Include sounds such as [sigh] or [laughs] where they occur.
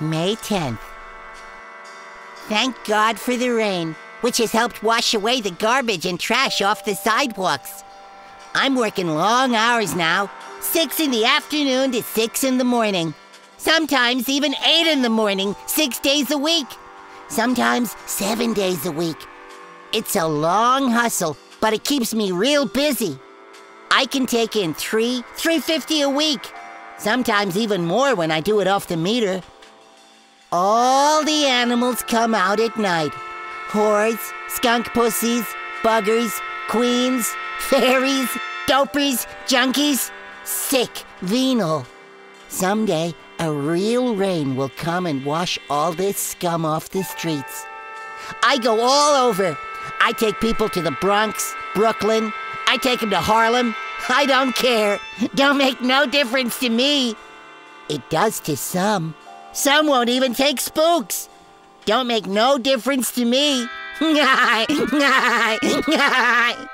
May 10th. Thank God for the rain, which has helped wash away the garbage and trash off the sidewalks. I'm working long hours now, 6 in the afternoon to 6 in the morning. Sometimes even 8 in the morning, 6 days a week. Sometimes 7 days a week. It's a long hustle, but it keeps me real busy. I can take in 3, 350 a week. Sometimes even more when I do it off the meter. All the animals come out at night. Whores, skunk pussies, buggers, queens, [laughs] fairies, dopers, junkies, sick, venal. Someday, a real rain will come and wash all this scum off the streets. I go all over. I take people to the Bronx, Brooklyn. I take them to Harlem. I don't care. Don't make no difference to me. It does to some. Some won't even take spooks. Don't make no difference to me. [laughs]